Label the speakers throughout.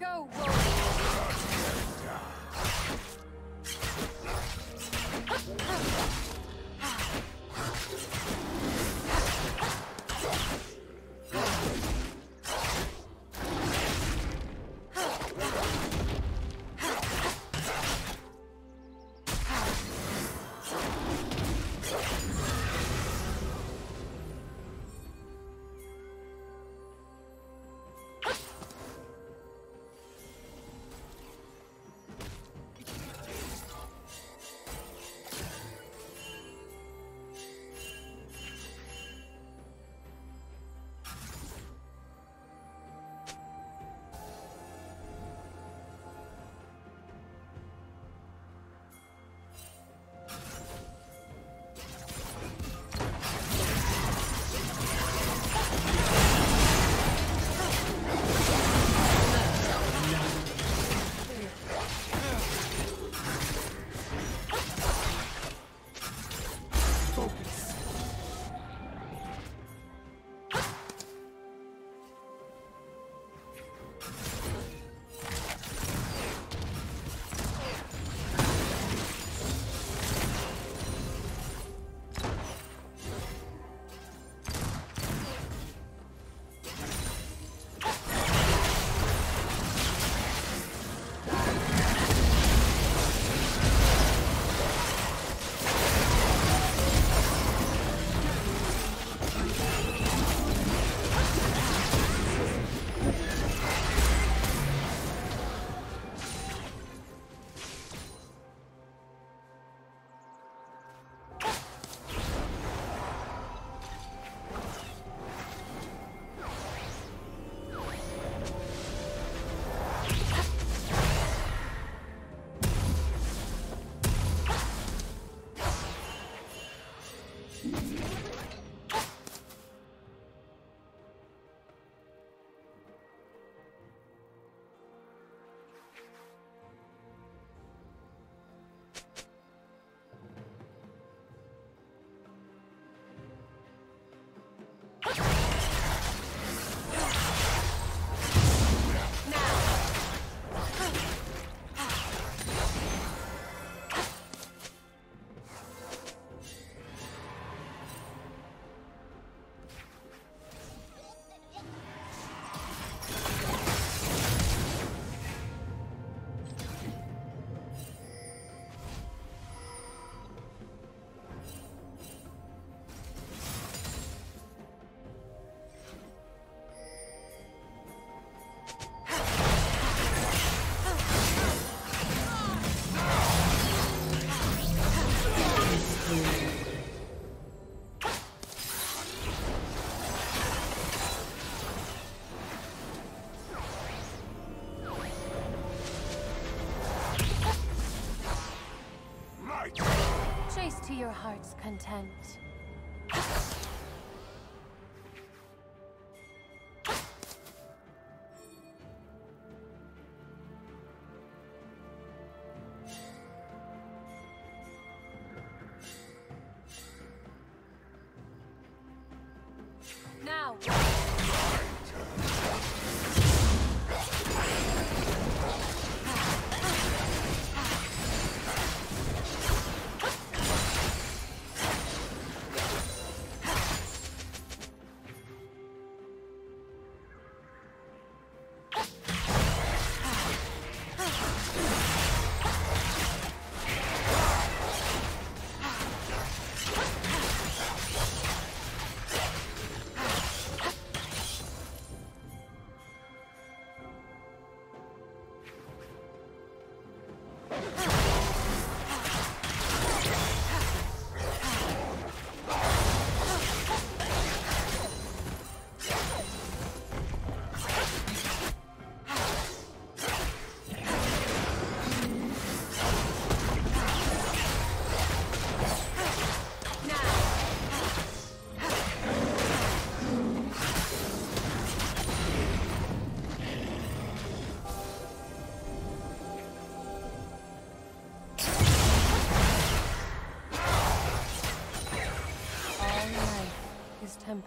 Speaker 1: Go! Heart's content.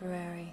Speaker 1: Temporary.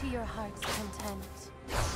Speaker 1: To your heart's content.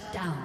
Speaker 2: Shut down.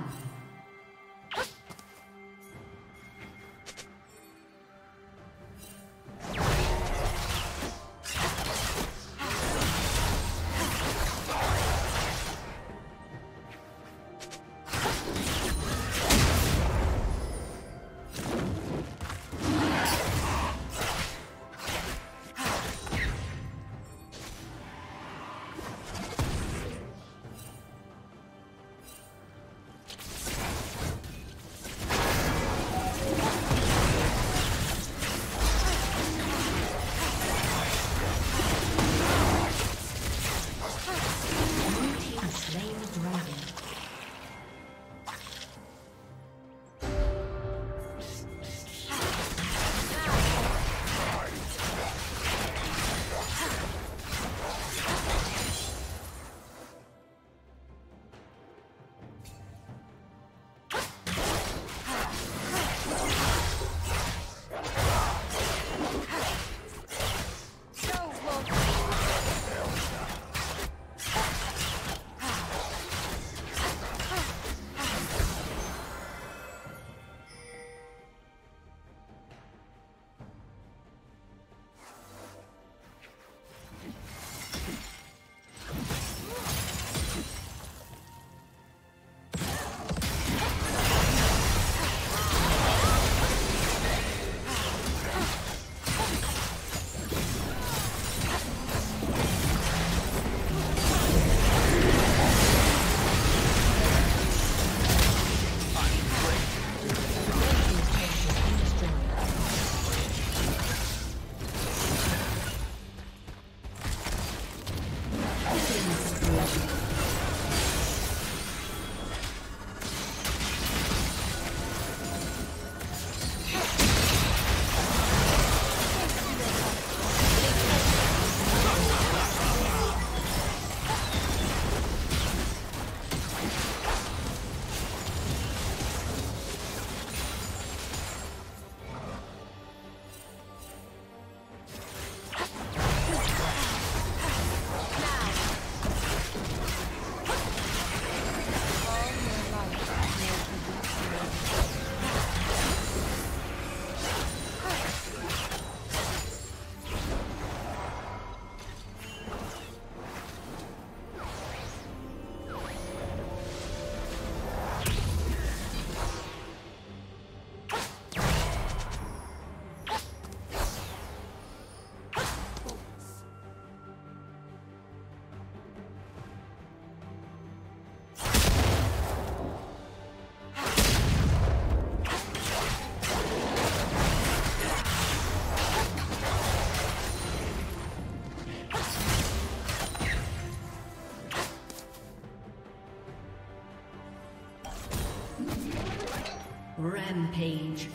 Speaker 2: Rampage.